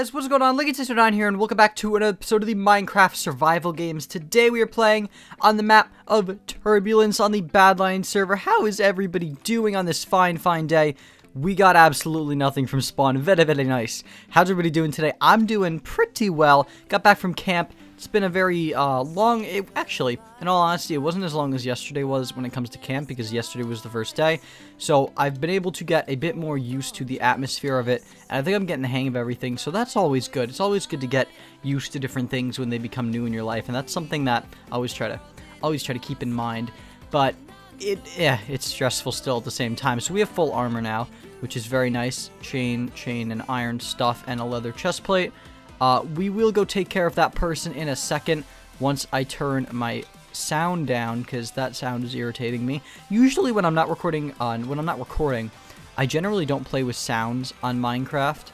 guys, what's going on? Linky1029 here, and welcome back to an episode of the Minecraft Survival Games. Today we are playing on the map of Turbulence on the Badlion server. How is everybody doing on this fine, fine day? We got absolutely nothing from spawn. Very, very nice. How's everybody doing today? I'm doing pretty well. Got back from camp. It's been a very uh, long, it, actually, in all honesty, it wasn't as long as yesterday was when it comes to camp because yesterday was the first day. So I've been able to get a bit more used to the atmosphere of it, and I think I'm getting the hang of everything, so that's always good. It's always good to get used to different things when they become new in your life, and that's something that I always try to, always try to keep in mind. But it, yeah, it's stressful still at the same time. So we have full armor now, which is very nice. Chain, chain, and iron stuff, and a leather chest plate. Uh, we will go take care of that person in a second once I turn my sound down because that sound is irritating me. Usually when I'm not recording on when I'm not recording, I generally don't play with sounds on Minecraft.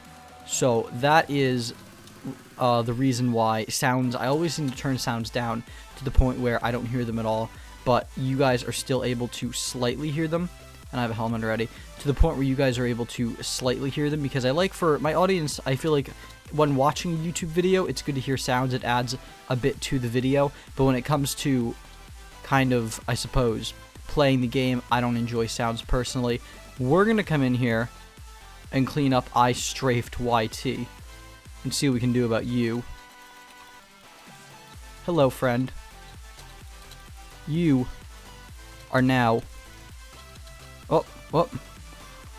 So that is uh, the reason why sounds I always need to turn sounds down to the point where I don't hear them at all, but you guys are still able to slightly hear them. And I have a helmet already to the point where you guys are able to slightly hear them because I like for my audience I feel like when watching a YouTube video, it's good to hear sounds. It adds a bit to the video. But when it comes to kind of, I suppose, playing the game, I don't enjoy sounds personally. We're going to come in here and clean up I strafed YT and see what we can do about you. Hello, friend. You are now... Oh, oh,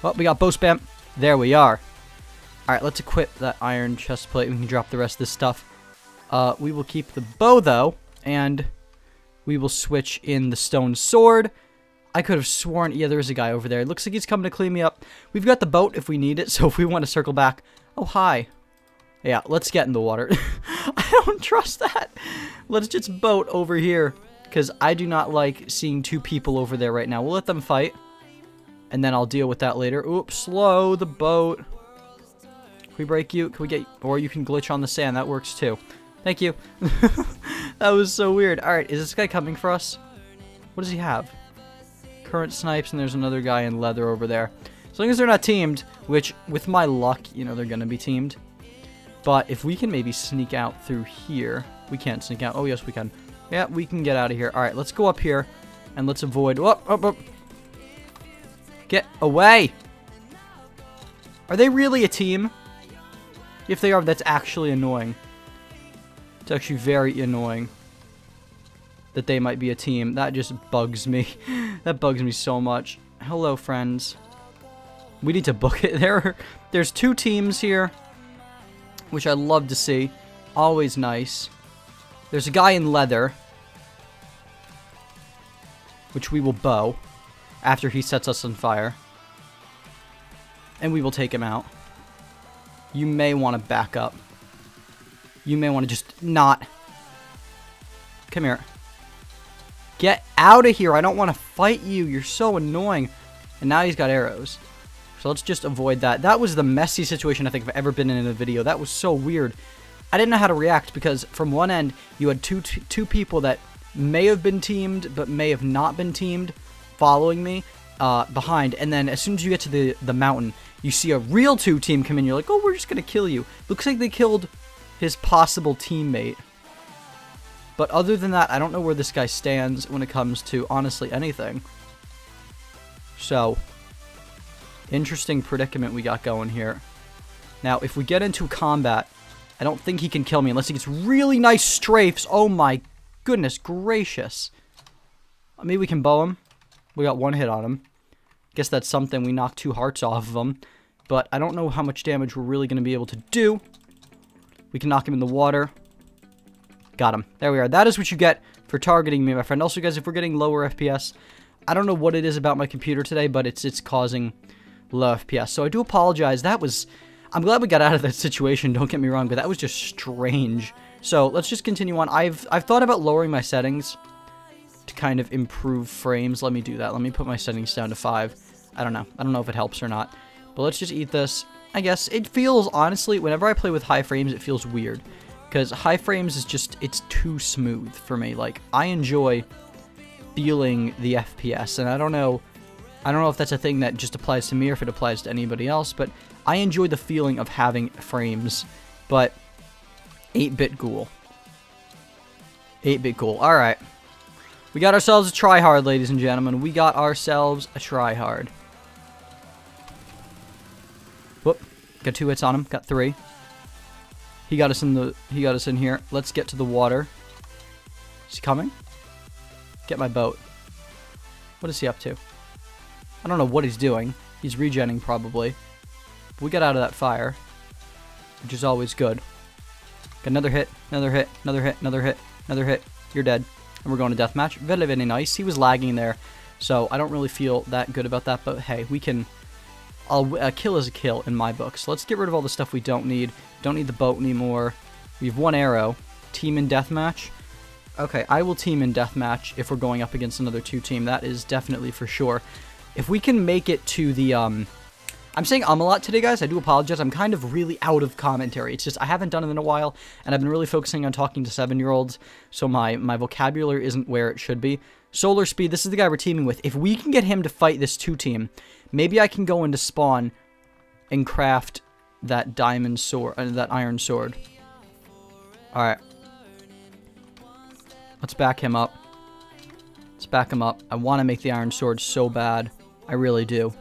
oh, we got bow spam. There we are. Alright, let's equip that iron chest plate. We can drop the rest of this stuff. Uh, we will keep the bow, though, and we will switch in the stone sword. I could have sworn, yeah, there is a guy over there. It looks like he's coming to clean me up. We've got the boat if we need it, so if we want to circle back. Oh, hi. Yeah, let's get in the water. I don't trust that. Let's just boat over here, because I do not like seeing two people over there right now. We'll let them fight, and then I'll deal with that later. Oops, slow the boat Can we break you? Can we get... Or you can glitch on the sand. That works too. Thank you. that was so weird. Alright, is this guy coming for us? What does he have? Current snipes, and there's another guy in leather over there. As long as they're not teamed, which, with my luck, you know, they're going to be teamed. But if we can maybe sneak out through here. We can't sneak out. Oh, yes, we can. Yeah, we can get out of here. Alright, let's go up here, and let's avoid... Oh, oh, oh. Get away! Are they really a team? If they are, that's actually annoying. It's actually very annoying that they might be a team. That just bugs me. that bugs me so much. Hello, friends. We need to book it. There, There's two teams here, which I love to see. Always nice. There's a guy in leather, which we will bow after he sets us on fire. And we will take him out you may want to back up. You may want to just not. Come here. Get out of here. I don't want to fight you. You're so annoying. And now he's got arrows. So let's just avoid that. That was the messy situation I think I've ever been in in a video. That was so weird. I didn't know how to react because from one end, you had two, two people that may have been teamed, but may have not been teamed following me uh, behind. And then as soon as you get to the, the mountain, you see a real two team come in. You're like, oh, we're just going to kill you. Looks like they killed his possible teammate. But other than that, I don't know where this guy stands when it comes to, honestly, anything. So, interesting predicament we got going here. Now, if we get into combat, I don't think he can kill me unless he gets really nice strafes. Oh my goodness gracious. Maybe we can bow him. We got one hit on him. Guess that's something. We knocked two hearts off of him. But I don't know how much damage we're really going to be able to do. We can knock him in the water. Got him. There we are. That is what you get for targeting me, my friend. Also, guys, if we're getting lower FPS, I don't know what it is about my computer today, but it's it's causing low FPS. So I do apologize. That was... I'm glad we got out of that situation, don't get me wrong, but that was just strange. So let's just continue on. I've I've thought about lowering my settings to kind of improve frames. Let me do that. Let me put my settings down to 5. I don't know. I don't know if it helps or not. But let's just eat this. I guess it feels, honestly, whenever I play with high frames, it feels weird. Because high frames is just, it's too smooth for me. Like, I enjoy feeling the FPS. And I don't know, I don't know if that's a thing that just applies to me or if it applies to anybody else. But I enjoy the feeling of having frames But 8-bit ghoul. 8-bit ghoul. Alright. We got ourselves a tryhard, ladies and gentlemen. We got ourselves a tryhard. Whoop. Got two hits on him. Got three. He got us in the he got us in here. Let's get to the water. Is he coming? Get my boat. What is he up to? I don't know what he's doing. He's regenning probably. But we got out of that fire. Which is always good. Got another hit, another hit, another hit, another hit, another hit. You're dead. And we're going to deathmatch. Very, very nice. He was lagging there. So I don't really feel that good about that. But hey, we can... I'll, a kill is a kill in my book. So let's get rid of all the stuff we don't need. Don't need the boat anymore. We have one arrow. Team in deathmatch. Okay, I will team in deathmatch if we're going up against another two team. That is definitely for sure. If we can make it to the, um... I'm saying um a lot today, guys. I do apologize. I'm kind of really out of commentary. It's just I haven't done it in a while, and I've been really focusing on talking to seven-year-olds, so my, my vocabulary isn't where it should be. Solar Speed, this is the guy we're teaming with. If we can get him to fight this two-team, maybe I can go into spawn and craft that diamond sword, uh, that iron sword. Alright. Let's back him up. Let's back him up. I want to make the iron sword so bad. I really do.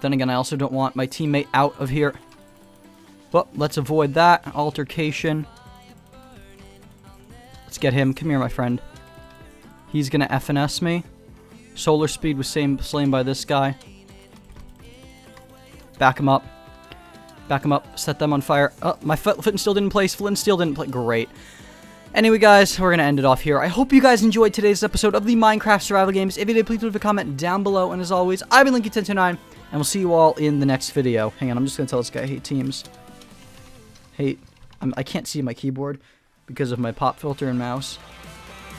Then again, I also don't want my teammate out of here. But let's avoid that altercation. Let's get him. Come here, my friend. He's going to FNS me. Solar Speed was same, slain by this guy. Back him up. Back him up. Set them on fire. Oh, my foot, foot and steel didn't place. Flint and steel didn't play. Great. Anyway, guys, we're going to end it off here. I hope you guys enjoyed today's episode of the Minecraft Survival Games. If you did, please leave a comment down below. And as always, I've been Linky1029, and we'll see you all in the next video. Hang on, I'm just going to tell this guy, hate teams. Hate. I'm, I can't see my keyboard because of my pop filter and mouse.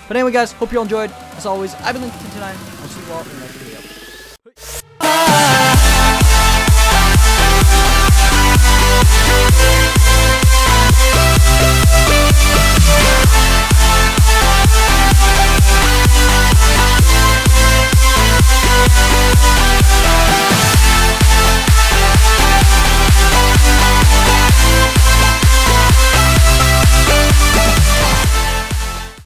But anyway, guys, hope you all enjoyed. As always, I've been Linky1029. I'll see you all in the next video.